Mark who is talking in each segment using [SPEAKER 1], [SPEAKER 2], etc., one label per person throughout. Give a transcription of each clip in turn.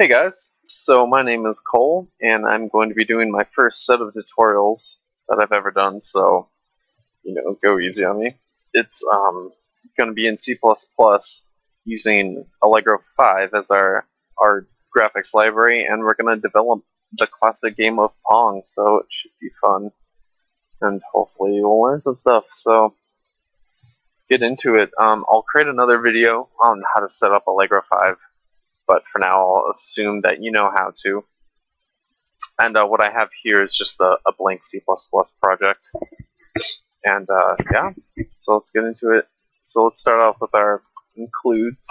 [SPEAKER 1] Hey guys, so my name is Cole, and I'm going to be doing my first set of tutorials that I've ever done, so, you know, go easy on me. It's um, going to be in C++ using Allegro 5 as our, our graphics library, and we're going to develop the classic game of Pong, so it should be fun, and hopefully we'll learn some stuff, so let's get into it. Um, I'll create another video on how to set up Allegro 5 but for now I'll assume that you know how to. And uh, what I have here is just a, a blank C++ project. And uh, yeah, so let's get into it. So let's start off with our includes.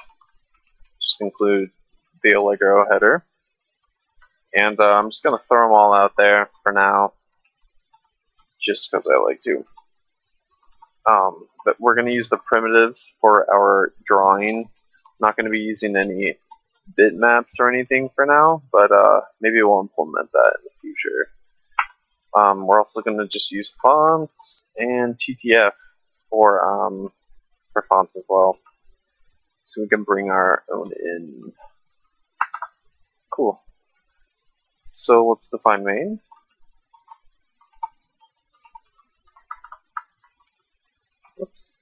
[SPEAKER 1] Just include the Allegro header. And uh, I'm just going to throw them all out there for now, just because I like to. Um, but we're going to use the primitives for our drawing. Not going to be using any bitmaps or anything for now, but uh, maybe we'll implement that in the future. Um, we're also going to just use fonts and TTF for um, for fonts as well, so we can bring our own in. Cool. So let's define main. Oops.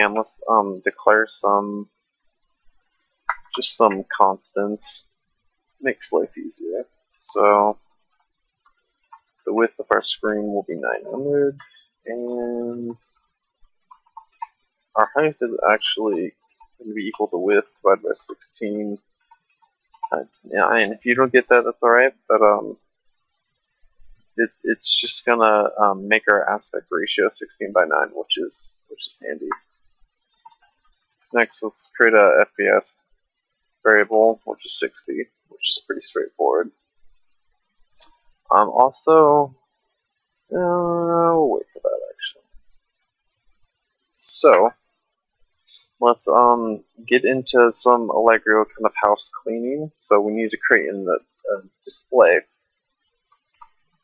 [SPEAKER 1] And let's um, declare some, just some constants. Makes life easier. So the width of our screen will be 900, and our height is actually going to be equal to width divided by 16 times 9. If you don't get that, that's alright, but um, it, it's just gonna um, make our aspect ratio 16 by 9, which is which is handy. Next, let's create a FPS variable, which is 60, which is pretty straightforward. Um, also, uh, wait for that actually. So, let's um get into some Allegro kind of house cleaning. So we need to create in the uh, display.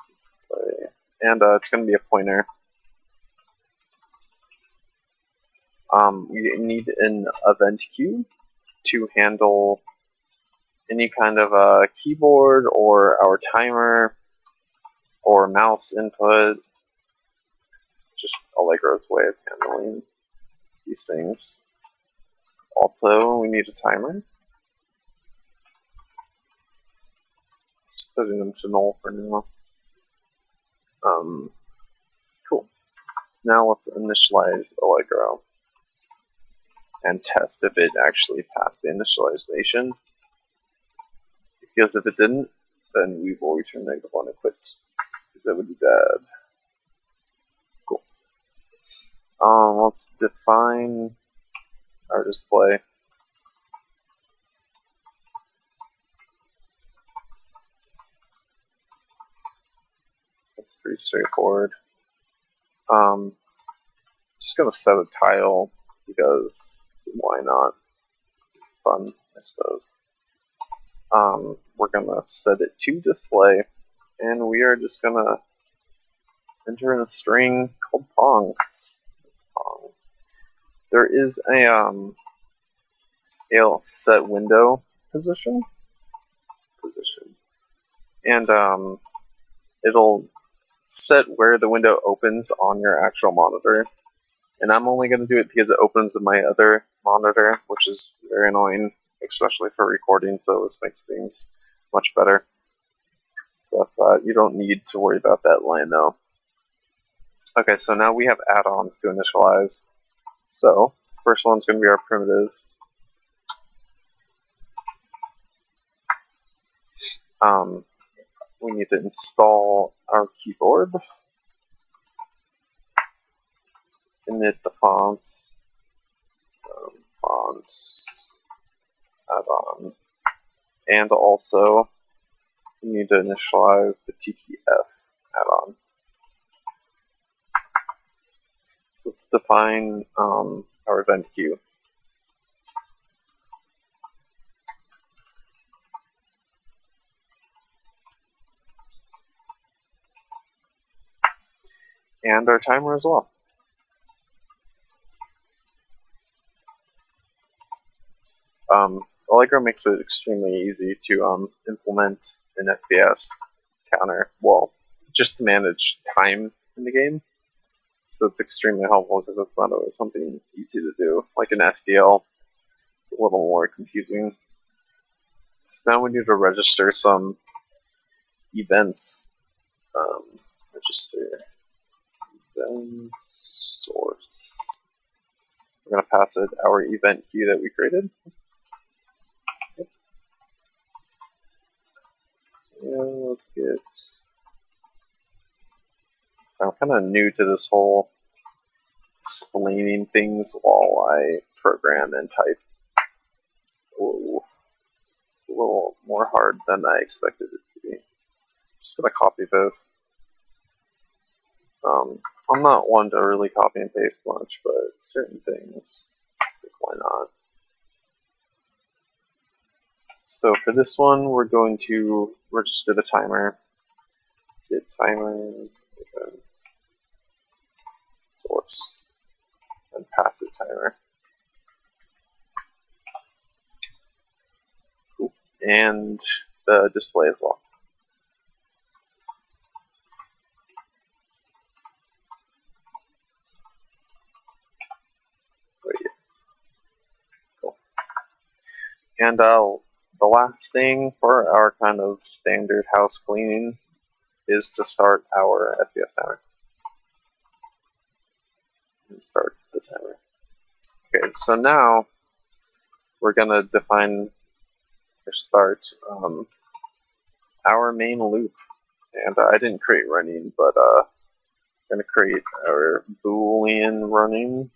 [SPEAKER 1] display. And uh, it's going to be a pointer. Um, we need an event queue to handle any kind of a keyboard or our timer or mouse input. Just Allegro's way of handling these things. Also, we need a timer. Just setting them to null for now. Um, cool. Now let's initialize Allegro and test if it actually passed the initialization. Because if it didn't, then we will return negative one and quit. Because that would be bad. Cool. Um, let's define our display. That's pretty straightforward. Um, just gonna set a tile because why not? It's fun, I suppose. Um, we're gonna set it to display, and we are just gonna enter in a string called Pong. Pong. There is a um, a set window position position, and um, it'll set where the window opens on your actual monitor and I'm only going to do it because it opens my other monitor, which is very annoying, especially for recording, so this makes things much better. But uh, you don't need to worry about that line though. Okay, so now we have add-ons to initialize. So, first one's going to be our primitives. Um, we need to install our keyboard. Init the fonts, um, add-on, and also we need to initialize the TTF add-on. So let's define um, our event queue. And our timer as well. Um, Allegro makes it extremely easy to um, implement an FPS counter. Well, just to manage time in the game. So it's extremely helpful because it's not always something easy to do. Like an SDL, a little more confusing. So now we need to register some events. Um, register events source. We're going to pass it our event queue that we created. Oops. Yeah, let's get. I'm kind of new to this whole explaining things while I program and type. It's a little more hard than I expected it to be. Just gonna copy this. Um, I'm not one to really copy and paste much, but certain things, like why not? So for this one, we're going to register the timer. Get timer source and pass the timer. Cool. And the display as well. Cool. And uh, the last thing for our kind of standard house cleaning is to start our FPS timer. And start the timer. Okay, so now we're going to define or start um, our main loop. And uh, I didn't create running, but uh, I'm going to create our boolean running,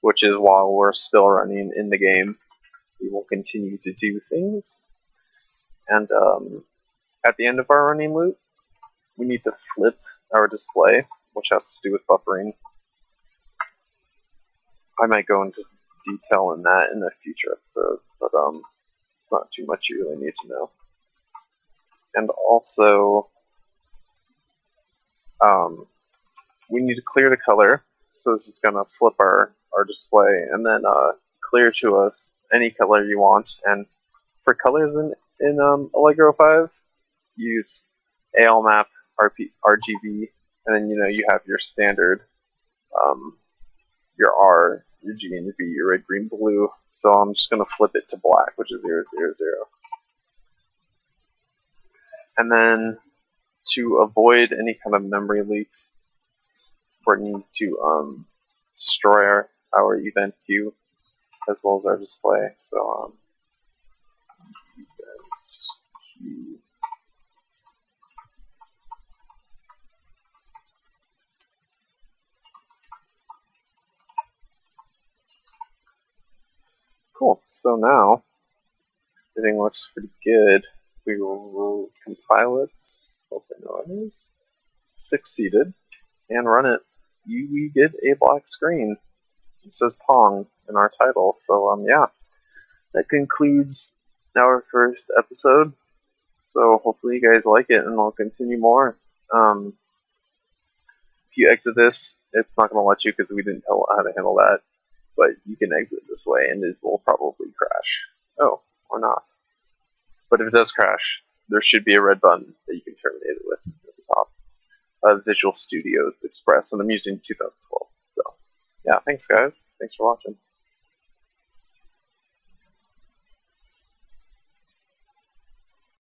[SPEAKER 1] which is while we're still running in the game we will continue to do things. And um, at the end of our running loop, we need to flip our display, which has to do with buffering. I might go into detail in that in a future episode, but um, it's not too much you really need to know. And also, um, we need to clear the color, so this is going to flip our, our display, and then uh, clear to us any color you want. And for colors in, in um, Allegro 5, use ALMAP, RP, RGB, and then you know you have your standard, um, your R, your G, and your B, your red, green, blue. So I'm just going to flip it to black, which is 0, 0, 0. And then to avoid any kind of memory leaks, we're going to um, destroy our, our event queue as well as our display. So um, Cool. So now everything looks pretty good. We will compile it. Hope I know it is. Succeeded. And run it. You we get a black screen. It says Pong in our title. So um yeah, that concludes our first episode. So hopefully you guys like it, and I'll continue more. Um, if you exit this, it's not going to let you because we didn't tell how to handle that. But you can exit this way, and it will probably crash. Oh, or not. But if it does crash, there should be a red button that you can terminate it with at the top. Uh, Visual Studios Express, and I'm using 2012. So, yeah, thanks guys. Thanks for watching.